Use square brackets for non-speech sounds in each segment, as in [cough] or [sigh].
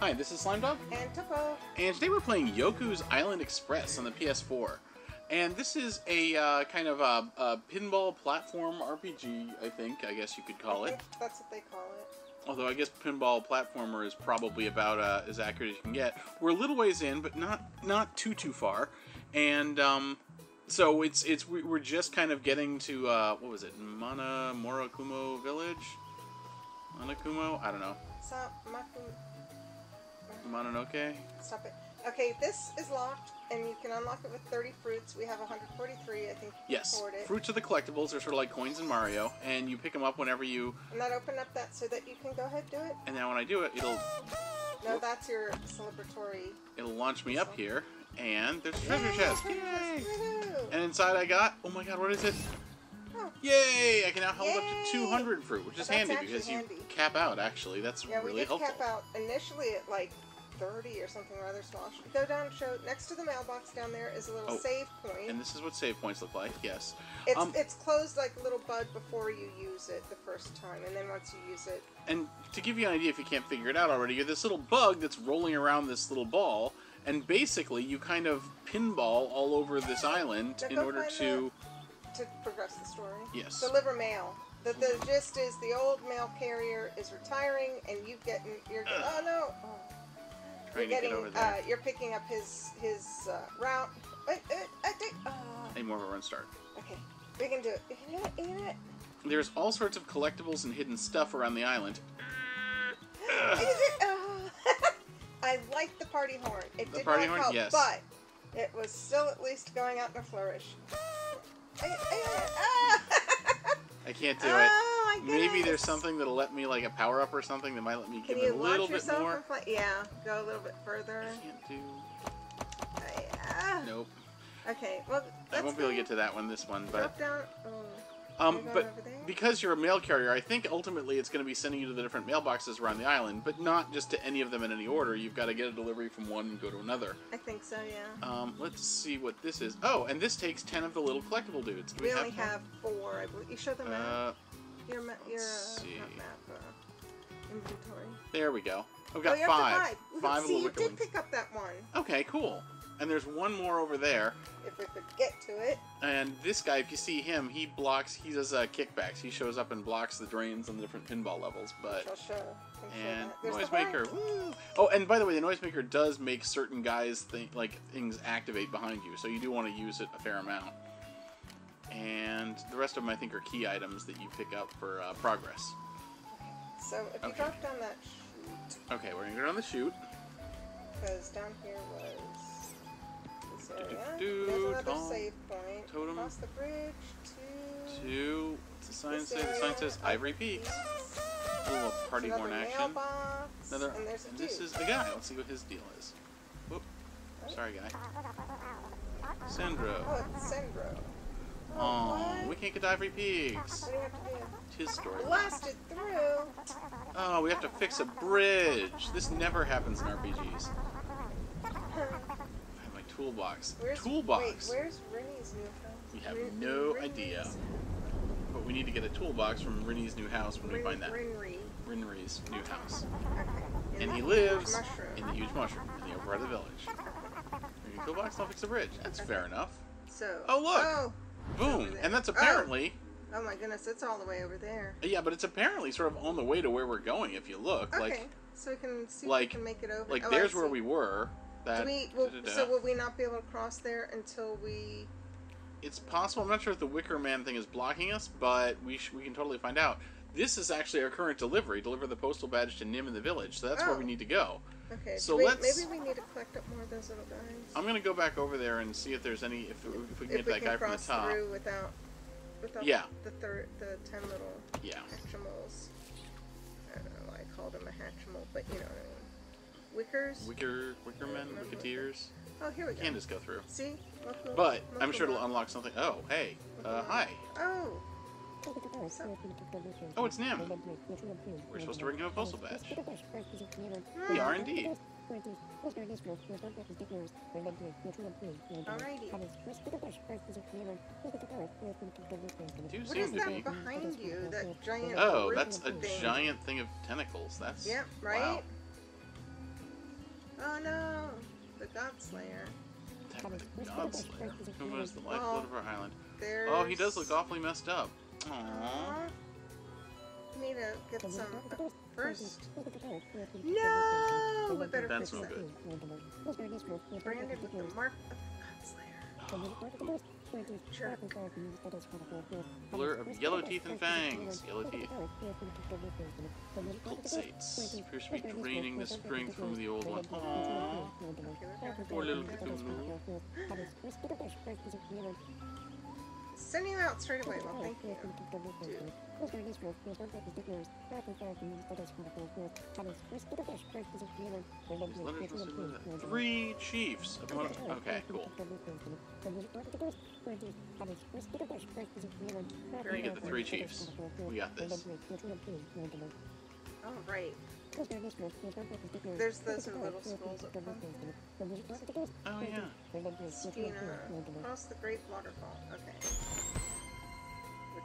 Hi, this is Slimedog, And Topo. and today we're playing Yoku's Island Express on the PS4. And this is a uh, kind of a, a pinball platform RPG, I think, I guess you could call it. that's what they call it. Although I guess pinball platformer is probably about uh, as accurate as you can get. We're a little ways in, but not not too too far. And um, so it's it's we- we're just kind of getting to uh, what was it, Mana Morakumo Village, Monakumo? I don't know, Stop, Mononoke. Stop it. Okay, this is locked, and you can unlock it with 30 fruits. We have 143. I think Yes, fruits are the collectibles. They're sort of like coins in Mario, and you pick them up whenever you. And that open up that so that you can go ahead and do it. And now when I do it, it'll No, that's your celebratory. it'll launch me up here, and there's a treasure Yay, chest. treasure Yay! chest! And inside I got, oh my god, what is it? Oh. Yay! I can now hold up to 200 fruit, which is That's handy because you handy. cap out. Actually, that's Yeah, we really did helpful. cap out initially at like 30 or something rather small. Should we go down and show next to the mailbox down there is a little Oh, save point. And this is what save points look like. Yes. It's um, it's closed like a little bud before you use it the first time, and then once you use it, And to give you an idea, if you can't figure it out already, you're this little bug that's rolling around this little ball, and basically you kind of pinball all over this island Now in order to. To progress the story. Yes. Deliver mail. The, the gist is the old mail carrier is retiring, and you getting you're get, oh no, oh. Trying you're to get getting over there. uh, you're picking up his his uh, route. Uh, uh, uh, Any more of a run start. okay, we can do it. You can do it. You can do it. There's all sorts of collectibles and hidden stuff around the island. You can do it. Oh. [laughs] I like the party horn. It The did not horn? help, Yes. but it was still at least going out in a flourish. [laughs] I can't do it. Oh Maybe there's something that'll let me like a power up or something that might let me Can give it a little bit more. Yeah, go a little bit further. I can't do. Ah. Nope. Okay, well, I won't be able to get to that one this one, but Drop down. Oh, um, Are you going but because you're a mail carrier, I think ultimately it's going to be sending you to the different mailboxes around the island, but not just to any of them in any order. You've got to get a delivery from one and go to another. I think so. Yeah. Um, let's see what this is. Oh, and this takes ten of the little collectible dudes. Do we, we, only have? have four. I believe. You show the map. Uh, your ma- your let's uh, map. Uh, inventory. there we go. I've oh, got you five. have five. Five See, little you did pick up that one. Okay, cool. And there's one more over there. If we could get to it. And this guy, if you see him, he blocks. He does uh, kickbacks. He shows up and blocks the drains on the different pinball levels. But I'll show. And noisemaker. Woo! Oh, and by the way, the noisemaker does make certain guys think like things activate behind you, so you do want to use it a fair amount. And the rest of them, I think, are key items that you pick up for uh, progress. So if you Okay. drop down that chute, Okay, we're gonna go down the chute. because down here was area. Do-do-do, There's another save point. totem. Cross the bridge to. Two. What's the sign say? The sign says Ivory Peaks. A little party Another horn action. mailbox, Another. and there's a and this is the guy. Let's see what his deal is. Whoop. Sorry, guy. Sandro. Oh, it's Sendro. Oh, we can't get to Ivory Peaks. What do you have to do? It's his story. Blast it through. Oh, we have to fix a bridge. This never happens in RPGs. I have my toolbox. Where's, toolbox. Wait, where's Rennie's new house? We have no idea. But we need to get a toolbox from Rinny's new house when we find that. Rinry's new house. Okay. And he lives mushroom. in the huge mushroom in the upper part of the village. Bring a toolbox, I'll fix the bridge. That's fair enough. So. Oh, look. Oh. Boom! And that's Oh. apparently. Oh my goodness, it's all the way over there. Uh, yeah, but it's apparently sort of on the way to where we're going if you look. Okay. Like, so we can see like- if we can make it over. like Oh, there's where we were. That. Do we, so will we not be able to cross there until we? It's possible. I'm not sure if the Wicker Man thing is blocking us, but we sh- we can totally find out. This is actually our current delivery. Deliver the postal badge to Nim in the village. So that's where Oh. we need to go. Okay. So let's- Maybe we need to collect up more of those little guys. I'm gonna go back over there and see if there's any if, if we can if get we that can guy from the cross top. through without, without Yeah. the third, the ten little Yeah. hatchimals. I don't know why I called them a hatchimal, but you know what I mean. Wickers. Wicker Wicker Men, Wicketeers. oh, here we We go. can just go through. See? Local- But I'm sure it'll unlock something. Oh, hey. Uh, hi. Oh, Oh, it's Nim. We're supposed to bring him a postal badge. We are indeed. Alrighty. Do What seem is to that be. behind you? That giant. Oh, that's a thing? giant thing of tentacles. That's Yep. Right. Wow. Oh no, the God Slayer. That was the Godslayer, who was the lifeblood Oh. of our island. There's. Oh, he does look awfully messed up. Aww. Aw. Need to get some first. No, we better That's fix no that. good. Branded with the mark of God Slayer. Sure. Blur of yellow teeth and fangs. Yellow teeth. Pulsates. Appears to be draining the strength from the old one. Aww. Okay, we've Poor little Cthulhu. Send you out straight away. Well, thank you. Dude. Letters must have- Three chiefs. of one- Okay, cool. Here you get the three chiefs. We got this. Oh, right. There's those little scrolls up front. Oh yeah. Stina. Across oh, the Great Waterfall. Okay.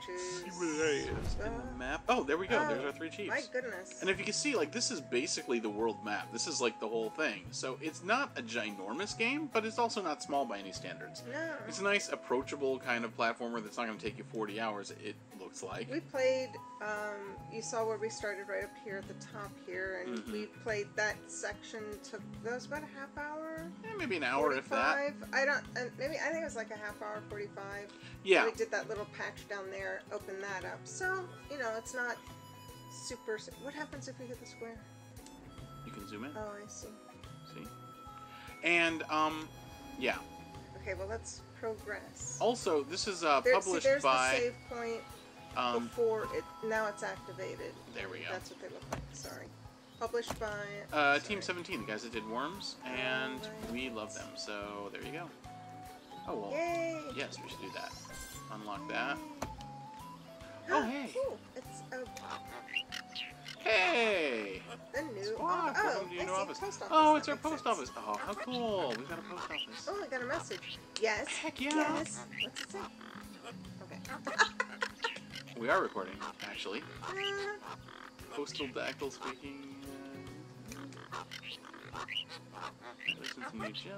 Which is. See where that is in the map. Oh, there we go. There's oh, our three oh, chiefs. My goodness. And if you can see, like, this is basically the world map. This is like the whole thing. So it's not a ginormous game, but it's also not small by any standards. no. It's a nice, approachable kind of platformer that's not going to take you 40 hours, it looks like. We played, um, you saw where we started right up here at the top here, and Mhm. we played that section, took, that was about a half hour? Eh, maybe an hour, if that. I don't, and maybe, I think it was like a half hour, 45. Yeah. We did that little patch down there, opened that up. So, you know, it's not super, what happens if we hit the square? You can zoom in. Oh, I see. See? And, um, yeah. Okay, well, let's progress. Also, this is uh, There- see, published there's the save point Um, before it, now it's activated. there we go. That's what they look like, sorry. Published by... Uh. Team 17, the guys that did Worms, and Alright. we love them, so there you go. Oh, well. Yay! Yes, we should do that. Unlock that. [gasps] Oh, hey. Ooh, it's uh, Hey! the new. Oh, welcome to your new office. post office. Oh, That it's our post sense. office. Oh, how cool. We've got a post [laughs] office. Oh, I got a message. Yes. Heck yeah. Yes. What's it say? Okay. [laughs] We are recording, actually. Postal Dactyl speaking. Listen to new job.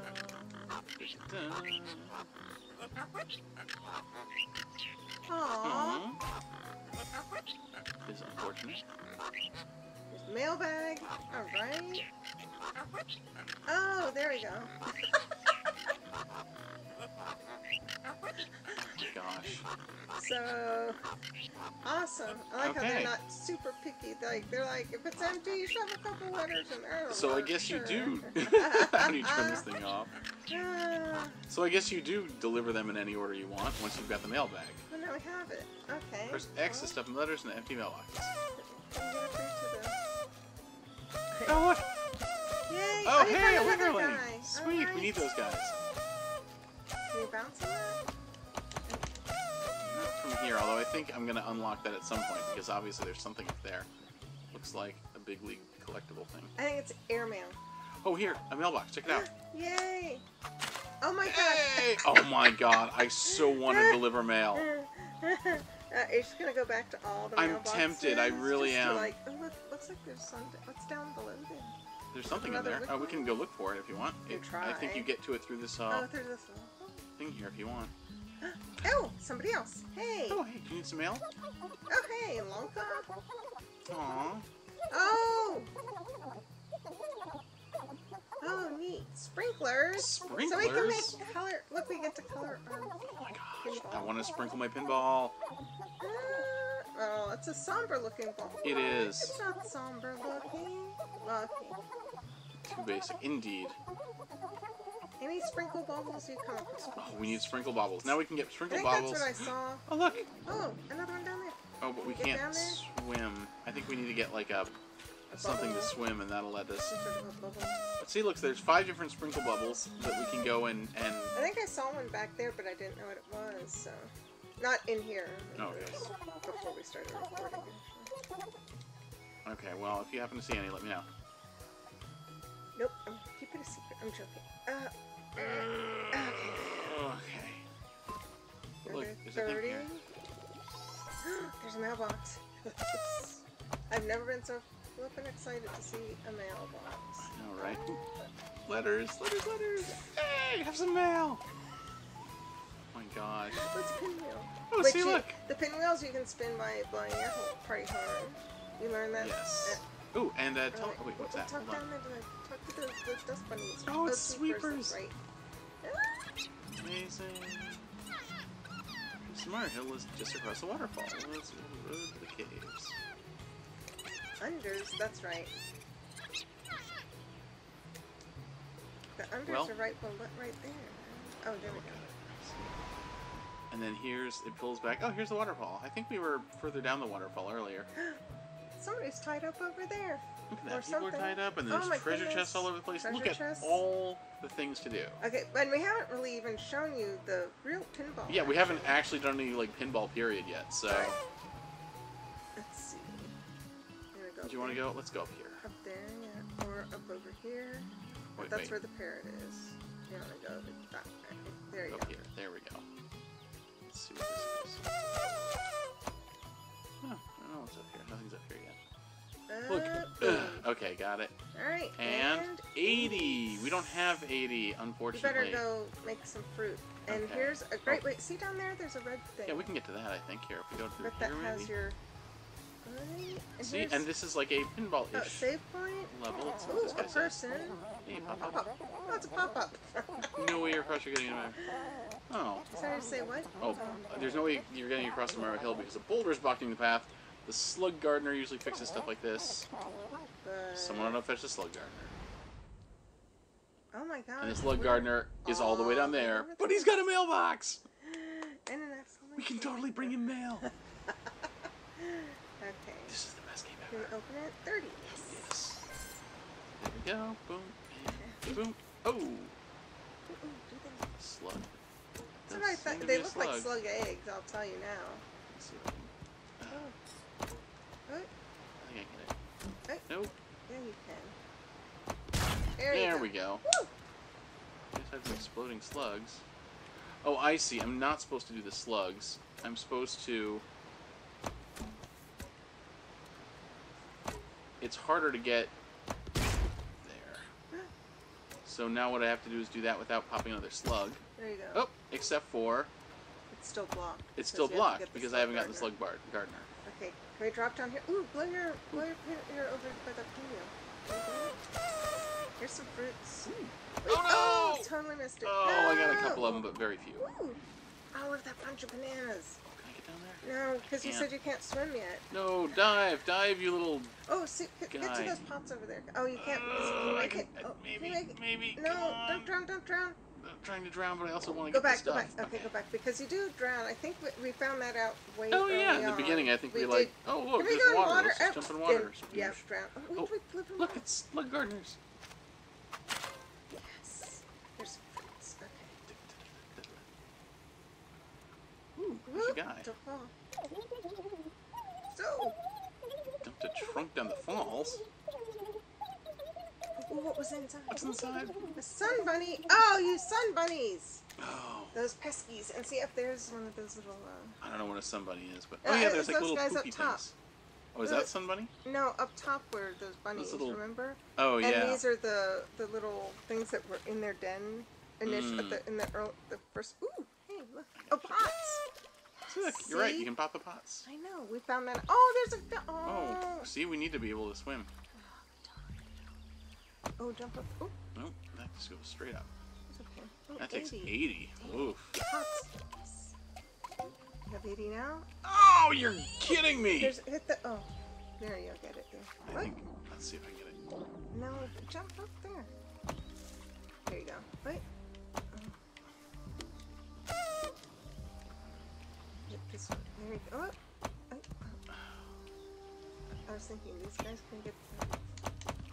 Aww. Aww. Is unfortunate. There's mailbag. All right. Oh, there we go. [laughs] Gosh. So awesome. I like how they're not super picky. Like they're like, if it's empty, you shove a couple letters in there. So I guess you do. [laughs] [laughs] How do you turn this thing off? Ah, [sighs] So I guess you do deliver them in any order you want once you've got the mailbag. well, now we have it. Okay. Press X to stuff in letters in the empty mailbox. I'm gonna prove to them. Oh, what? Yay! Oh, you hey, a found another Wickerling! guy. Sweet, we need those guys. Can you that? Not from here, although I think I'm going to unlock that at some point because obviously there's something up there. Looks like a big league collectible thing. I think it's airmail. Oh, here, a mailbox. Check it out. Yay! Oh my Hey! Oh my god, I so want to [laughs] deliver mail. god! uh, you're just gonna go back to all the I'm tempted, I really am. Like, oh, look, looks like there's some. What's down below there? There's something in there. Oh, we can go look for it if you want. It- I think you get to it through this Oh, uh, there's this one. Thing here if you want. [gasps] Oh, somebody else. Hey. Oh, hey, do you need some mail? Oh, hey, Lonka. Aww. Oh. Oh, neat. Sprinklers. Sprinklers? So we can make color. Look, we get to color. our Oh my gosh, I want to sprinkle my pinball. Uh, oh, it's a somber looking ball. It is. It's not somber looking. Lucky. Too basic. Indeed. Any sprinkle bubbles you come across? Oh, we need sprinkle bobbles. Now we can get I sprinkle think bobbles. that's what I saw. Oh, look. Oh, another one down there. Oh, but we Get can't swim. I think we need to get like a A something to swim, and that'll let us. Some sort of a bubble. But see, look, there's five different sprinkle bubbles that we can go and and I think I saw one back there, but I didn't know what it was. So Not in here. I mean, Okay. Before we started recording. Okay, well, if you happen to see any, let me know. Nope. I'm keep it a secret. I'm joking. Uh, okay. Okay. Number Look, there's a 30. [gasps] There's a mailbox. [laughs] I've never been so flippin' excited to see a mailbox. I know, right? Letters, letters, letters. Hey, have some mail. Oh my gosh. What's pinwheel? Oh, Which see, you- look. The pinwheels you can spin by blowing your whole party horn. You learned that? Yes. Uh, Ooh, and uh. Oh, wait, what's we'll that? Talk Hold on. there the, the, the dust bunnies. Oh, it's sweepers, sweepers. Right. Amazing. Smart Hill is just across the waterfall. Let's road to the caves. Unders, that's right. The unders Well- are right below, right there. Oh, there we go. And then here's it pulls back. Oh, here's the waterfall. I think we were further down the waterfall earlier. [gasps] [gasps] Somebody's tied up over there. [laughs] Look at Or that. People are something. tied up, and Oh there's my treasure goodness. chests all over the place. Look Treasure at chests. all the things to do. Okay, and we haven't really even shown you the real pinball. Yeah, we haven't actually done any like pinball period yet. So, Let's see. Here we go. do you want to go? Let's go up here. Up there, yeah. Or up over here. Wait, That's wait. where the parrot is. You want to go that way. There you Up go. here. There we go. Let's see what this is. Oh, I don't know what's up here. Nothing's up here yet. Uh, [clears throat] Ugh, okay, got it. Alright. And 80. We don't have 80, You unfortunately. better go make some fruit. And Okay. here's a great Oh. way. See down there? There's a red thing. Yeah, we can get to that, I think, here. If we go through But that here, has maybe. your. Right, And See, and this is like a oh, pinball-ish save point. level. Let's see what Ooh, this a guy says. person. Hey, pop Pop up. up. Oh, it's a pop up. No way you're across, you're getting away. Oh. Sorry to say what? Oh, there's no way you're getting across the Morrow Hill because a boulder is blocking the path. The slug gardener usually fixes stuff like this. But- Someone ought to fetch the slug gardener. Oh my god. And the slug gardener is all the way down there, Oh, but he's got a mailbox! [gasps] And an excellent. We can totally bring him mail. [laughs] Okay. This is the best game Can we ever. open it? 30. Yes. There we go. Boom. And boom. Oh! Ooh, ooh, do they- Slug. That's what I thought. They look like slug. slug eggs, I'll tell you now. Let's see if I Oh. I think I get Hey. Nope. Yeah, you can. There, you There go. we go. Woo! Just have some exploding slugs. Oh, I see. I'm not supposed to do the slugs. I'm supposed to. It's harder to get there. So now what I have to do is do that without popping another slug. There you go. Oh, except for It's still blocked. it's still you blocked because I haven't gotten the slug bar- gardener. Can we drop down here? Ooh, blow your, blow your, pin- your over by the pinwheel. Can we do it? Here's some fruits. Wait, Oh, no! Totally missed it. Oh, I got a couple of them, but very few. Ooh, oh, look at that bunch of bananas. Can I get down there? No, because you said you can't swim yet. No, dive, dive, you little. Oh, see, get, get to those pots over there. Oh, you can't. Can Uh, you I can- it? Oh, maybe, can it? maybe. No, don't drown, don't drown. Trying to drown, but I also want to Go get back, the go back. Okay, go back because you do drown. I think we, we found that out way Oh yeah, in the on. beginning, I think we, We like, oh look, we there's water. water? Let's Oh, jump in water. Yeah, drown. Oh, we, Oh, we Look, it's slug gardeners. Yes. There's some fruits. Okay. Ooh, there's a guy. So, Dumped a trunk down the falls. Ooh, what was inside? What's inside? A sun bunny. Oh, you sun bunnies. Oh, Those peskies. And see if there's one of those little. Uh, I don't know what a sun bunny is, but Uh, oh yeah, there's like little guys up poopy top. things. Oh, is that sun bunny? no, up top where those bunnies. those little- Remember? Oh yeah. and these are the the little things that were in their den. Initial, Mm. the, in the earl the first. Ooh, hey, look. Oh, pots. Look, you're right. You can pop the pots. I know. We found that. Oh, there's a. Oh, Oh. see, we need to be able to swim. Oh, jump up. Oh, Nope, that just goes straight up. okay. Oh, That takes 80. 80. Oof. Yes. You have 80 now? Oh, you're kidding me! There's hit the. Oh, there you go. Get it there. I What? think. Let's see if I can get it. No, jump up there. There you go. Wait. Oh. Get this one. There you go. Oh. Oh. I was thinking these guys can get.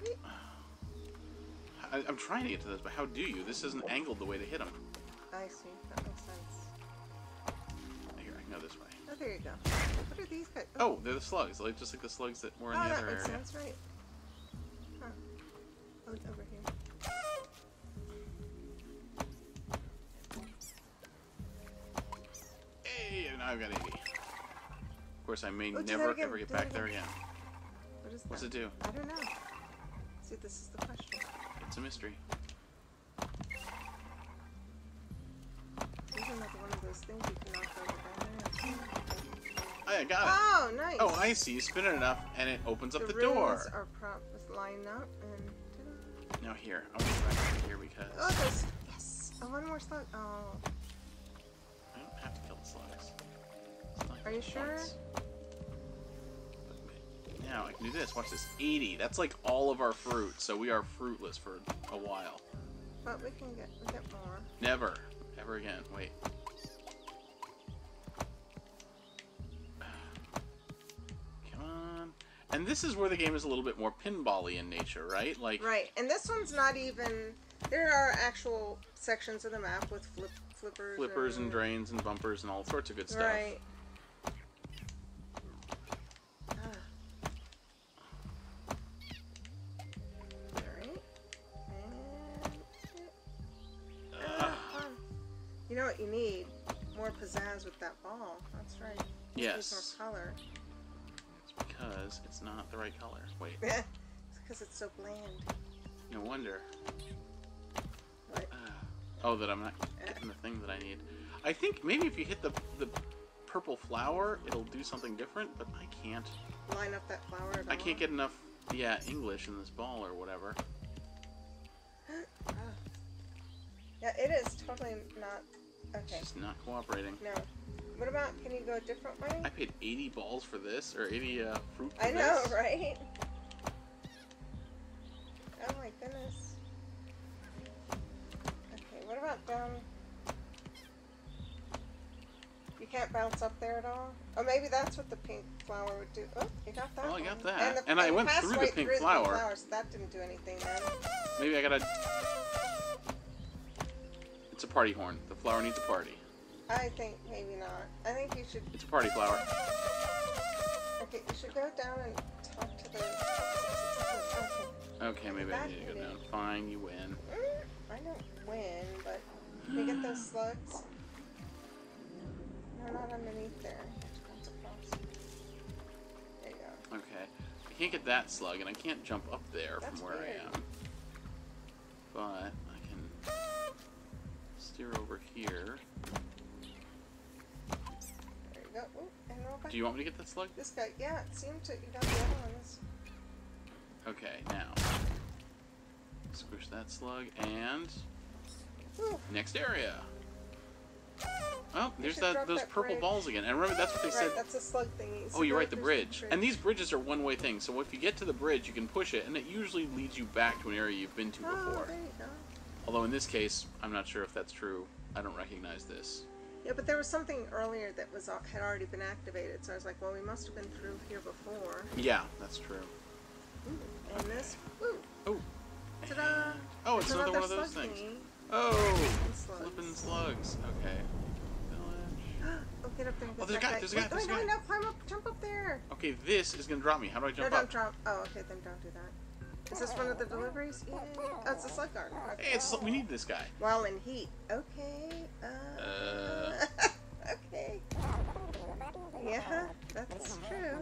Wait. I, I'm trying to get to this, but how do you? This isn't angled the way to hit them. I see. That makes sense. Here, I can go this way. Oh, there you go. What are these guys? Oh, they're the slugs, like just like the slugs that were in oh the that other makes area. sense, right? Huh. Oh, it's over here. Hey, and now I've got 80. Of course, I may Oh, never ever get do that back there again. What is that? What's it do? I don't know. See, this is the question. It's a mystery. These are another one of those things you can knock over down. Oh, I got it. Oh, nice. Oh, I see. You spin it enough, and it opens up the, door. are lined up and. Now here, I'll back over here because Oh, there's yes. Oh, one more slug. Oh, I don't have to kill the slugs. Are you sure? once. Now I can do this. Watch this. 80. That's like all of our fruit, so we are fruitless for a while. but we can get we get more. Never. Ever again. Wait. Come on. And this is where the game is a little bit more pinball-y in nature, right? Like, Right, and this one's not even. There are actual sections of the map with flip flippers. flippers and drains and bumpers and all sorts of good stuff. Right. Color. It's because it's not the right color. Wait. [laughs] it's because it's so bland. No wonder. What? Ah. oh, that I'm not getting the thing that I need. I think maybe if you hit the the purple flower, it'll do something different, but I can't. Line up that flower. I can't get enough, yeah, English in this ball or whatever. [gasps] Ah. Yeah, it is totally not. It's Okay. just not cooperating. No. What about? Can you go a different way? I paid 80 balls for this, or 80 uh, fruit for I know, this. right? Oh my goodness. Okay, what about down? You can't bounce up there at all? Oh, maybe that's what the pink flower would do. Oh, you got that Well, I got that. the- And I went through the pink through flower. so that didn't do anything then. Maybe I gotta. It's a party horn. The flower needs a party. I think maybe not. I think you should. It's a party flower. Okay, you should go down and talk to the. Okay. Okay, maybe I need to go down. Fine, you win. Mm, I don't win, but can you get those [gasps] slugs? No, not underneath there. There you go. Okay. I can't get that slug, and I can't jump up there That's from where weird. I am. But I can steer over here. Ooh, and roll back. Do you want me to get that slug? This guy, yeah, it seemed to. You got the other ones. Okay, now. Squish that slug, and Ooh, next area. Oh, there's that those that purple bridge. balls again. And remember, that's what they right, said. that's a slug thingy. Oh, you're right, the bridge. And these bridges are one-way things, so if you get to the bridge, you can push it, and it usually leads you back to an area you've been to Oh, before. there you go. Although in this case, I'm not sure if that's true. I don't recognize this. Yeah, but there was something earlier that was had already been activated, so I was like, well, we must have been through here before. Yeah, that's true. Ooh, and this. Ooh, Oh. ta-da! Oh, it's There's another one of those things. thingy. Oh, slugs. flipping slugs. Okay. Village. [gasps] oh, get up there. and Oh, there's a guy, there's a guy, Wait, there's a guy. no, no, climb up, jump up there. Okay, this is gonna drop me. How do I jump no, up? don't drop. Oh, okay, then don't do that. Is this one of the deliveries? Yeah. Oh, it's a slug guard. Okay. Hey, it's we need this guy. While in heat. Okay. Uh. Uh. okay. Yeah, that's true.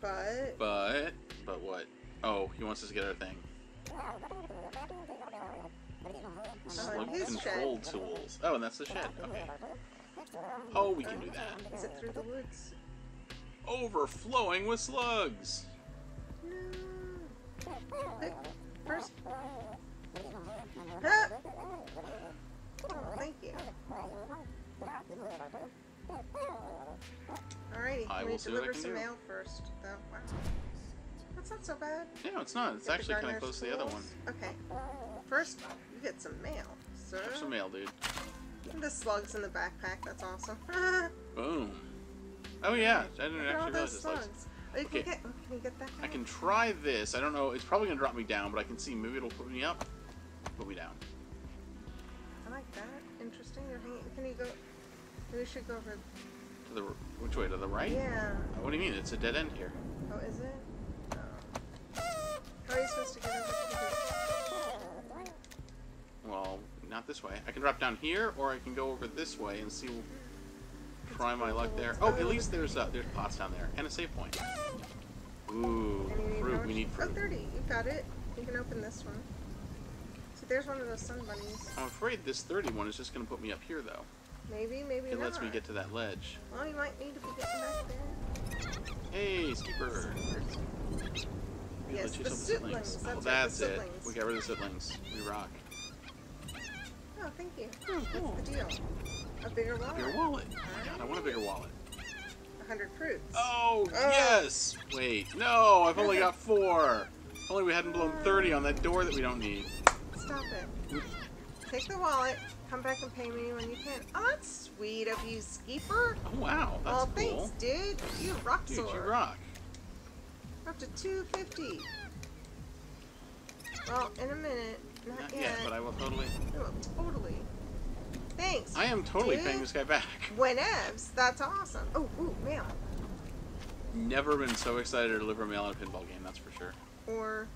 But But but what? Oh, he wants us to get our thing. Oh, Slug his control shed. tools. Oh, and that's the shed. Okay. Oh, we can do that. is it through the woods? Overflowing with slugs. No. Wait, First. Thank you. Alrighty, I we will need to see what I deliver some mail first, though. Wow. That's not so bad. No, it's not. It's Get actually kind of close to the other one. Okay. First, you get some mail, sir. Have some mail, dude. And the slugs in the backpack. That's awesome. [laughs] Boom. Oh yeah, I didn't actually realize. Slugs. slugs. Oh, you Okay. can get. Oh, can you get that? I can try this. I don't know. It's probably gonna drop me down, but I can see maybe it'll put me up. Put me down. I like that. Interesting. They're hanging. Can you go? We should go over. To the which way? To the right? Yeah. Uh, What do you mean? It's a dead end here. Oh, is it? Oh. How are you supposed to get over to Well, not this way. I can drop down here, or I can go over this way and see. Try my luck there. Oh, at least there's uh, there's pots down there and a save point. Ooh, the? And you need fruit. We need Oh, 30. You got it. You can open this one. See, there's one of those sun bunnies. I'm afraid this 30 one is just gonna put me up here though. Maybe, maybe It not. lets me get to that ledge. Well, you might need to be getting back there. Hey, Skeeper. Yes, the some siblings. Oh, that's oh, right, that's it. siblings. We got rid of the siblings. We rock. Oh, thank you. Oh, cool. What's the deal? A bigger wallet. Bigger wallet. God, I want a bigger wallet. A hundred fruits. Oh, Oh. yes! Wait, no, I've only got four. If only we hadn't blown 30 on that door that we don't need. Stop it. Take the wallet. Come back and pay me when you can. Oh, that's sweet of you, Skeeper. Oh, wow, that's oh, cool. thanks, dude. You rock Dude, you sword. rock. Up to 250. Well, in a minute. Not, Not yet. yet, but I will totally. Totally. Thanks. I am totally dude. paying this guy back. [laughs] Whenevs. That's awesome. Oh, ooh, mail. Never been so excited to deliver mail in a pinball game, that's for sure. Or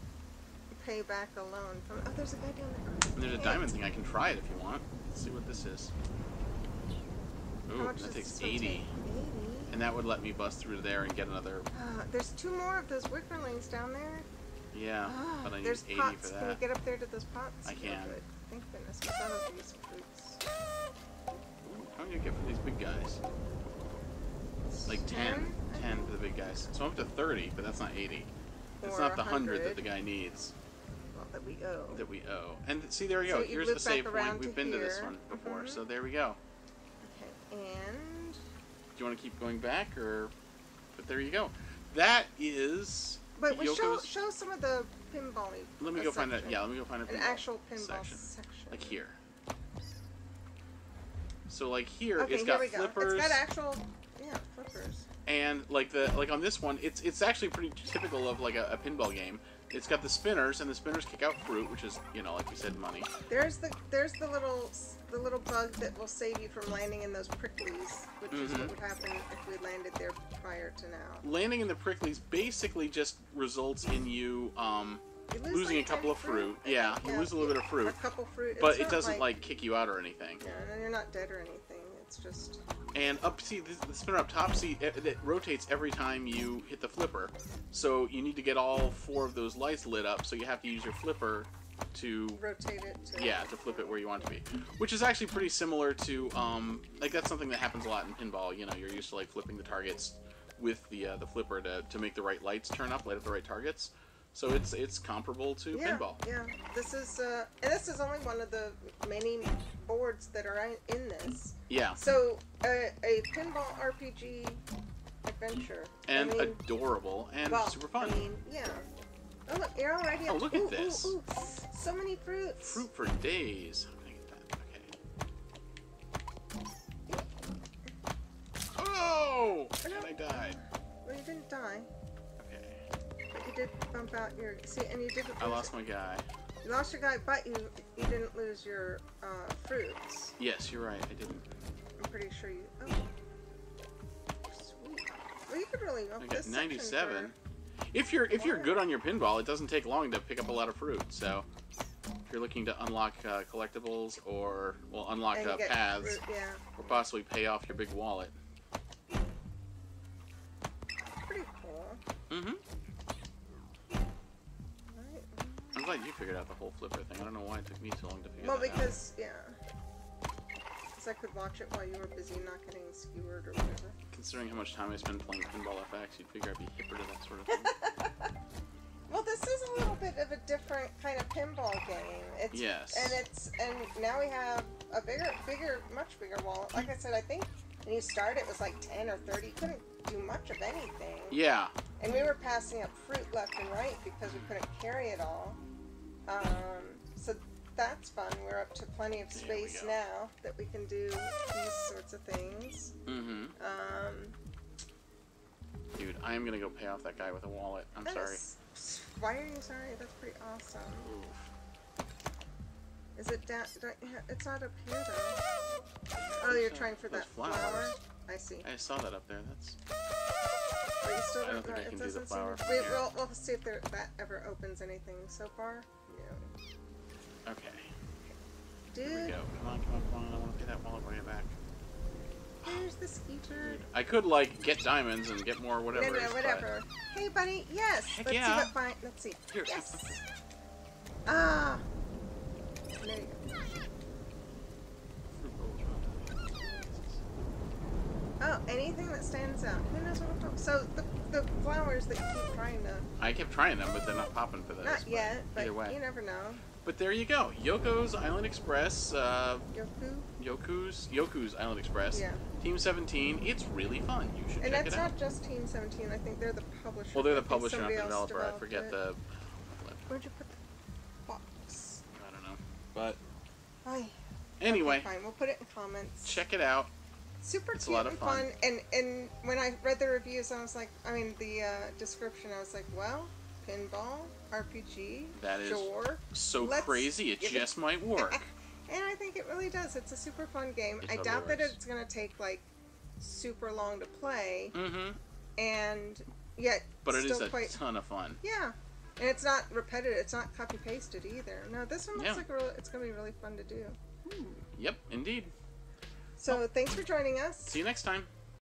pay back a loan from. Oh, there's a guy down there. And there's a diamond thing. I can try it if you want. Let's see what this is. Ooh, that takes 80. take? 80. And that would let me bust through there and get another. Uh, there's two more of those wickerlings down there. Yeah, Ah, but I need there's 80 pots. for Can you get up there to those pots? I Oh, can. good. Thank goodness that'll give you some fruits. Ooh, How do you get for these big guys? Like 10. 10 for the big guys. So I'm up to 30, but that's not 80. It's Or not the 100 that the guy needs that we owe. that we owe. And see, there we So go. Here's the save point. We've been to this one before, Mhm. so there we go. Okay, and Do you want to keep going back, or? But there you go. That is. but we show show some of the pinball. Let me go find that. Yeah, let me go find a. an actual pinball section. section. Like here. So like here, Okay, it's here got we go. It's got actual, yeah, flippers. and like the like on this one it's it's actually pretty typical of like a, a pinball game it's got the spinners and the spinners kick out fruit which is you know like we said money There's the there's the little the little bug that will save you from landing in those pricklies, which is Mhm. what would happen if we landed there prior to now. landing in the pricklies basically just results in you um lose, losing like, a couple of fruit yeah you lose a little bit of fruit A couple fruit. but it doesn't like kick you out or anything Yeah, and you're not dead or anything. It's just and up see the, the spinner up top see it, it rotates every time you hit the flipper so you need to get all four of those lights lit up so you have to use your flipper to rotate it. To, yeah to flip it where you want it to be which is actually pretty similar to um like that's something that happens a lot in pinball you know you're used to like flipping the targets with the uh, the flipper to, to make the right lights turn up light up the right targets so it's it's comparable to Yeah, pinball yeah. This is uh, and this is only one of the many boards that are in, this. yeah So a a pinball RPG adventure. and I mean, adorable and well, super fun I mean, yeah. Oh look, you're already. Oh, look at ooh, ooh, this. ooh, So many fruits. fruit for days i'm gonna get that okay oh and i died Well, you didn't die, okay but you did bump out your. See, and you didn't. i lost my guy You lost your guy, but you you didn't lose your uh, fruits. yes you're right i didn't I'm pretty sure you. Oh. Sweet. Well, you could really. Up I got 97. If you're if you're good on your pinball, it doesn't take long to pick up a lot of fruit. So if you're looking to unlock uh, collectibles or well unlock uh, paths fruit, yeah. or possibly pay off your big wallet. Pretty cool. Mm-hmm. Right. I'm glad you figured out the whole flipper thing. I don't know why it took me so long to figure Well, that out. Well, because yeah, because I could watch it while you were busy not getting skewered or whatever. Considering how much time I spend playing Pinball FX, you'd figure I'd be hipper to that sort of thing. [laughs] Well, this is a little bit of a different kind of pinball game. It's, Yes. And it's and now we have a bigger, bigger, much bigger wallet. Like I said, I think when you started it was like ten or thirty. You couldn't do much of anything. yeah. And we were passing up fruit left and right because we couldn't carry it all. Um, so that's fun. We're up to plenty of space now that we can do these sorts of things. Mm-hmm. Um, Dude, I am gonna go pay off that guy with a wallet. I'm sorry. is- why are you sorry? That's pretty awesome. Oof. Is it down? It's not up here though. Oh, you're trying for that flower. flowers. I see. I saw that up there. That's Are you still I don't think I it can do the flower Seem... Wait, here. we'll, we'll see if there, that ever opens anything so far. No. okay. Dude, Here we go. Come on, come on, come on. I want to get that wallet way back. there's the skeeter. I could like get diamonds and get more whatever. no, no, but- whatever. Hey, buddy. Yes. Heck let's yeah. see what find. Let's see. Here. Yes. Ah. There you go. Oh, anything that stands out. Who knows what I'm talking So the, the flowers that you keep trying to. I kept trying them, but they're not popping for those. Not but yet, but way. you never know. But there you go. Yoko's Island Express. Uh, Yoku. Yoku's Yoku's Island Express. Yeah. Team 17. It's really fun. You should And check it out. not just Team 17. I think they're the publisher. Well, they're the publisher, not the developer. I forget it. the. Where'd you put the box? I don't know. But Ay. anyway, Okay, fine. We'll put it in comments. check it out. Super It's a cute lot of and fun. fun. And and when I read the reviews, I was like, I mean the uh, description, I was like, well, pinball, RPG, That is sure. So Let's crazy, it give it- just might work. [laughs] And I think it really does. It's a super fun game. It I totally doubt that it's gonna take like super long to play, mm-hmm. and yet But it still is a quite ton of fun. yeah. And it's not repetitive. It's not copy pasted either. No, this one looks Yeah. like a real, it's gonna be really fun to do. Yep, indeed. So thanks for joining us. See you next time.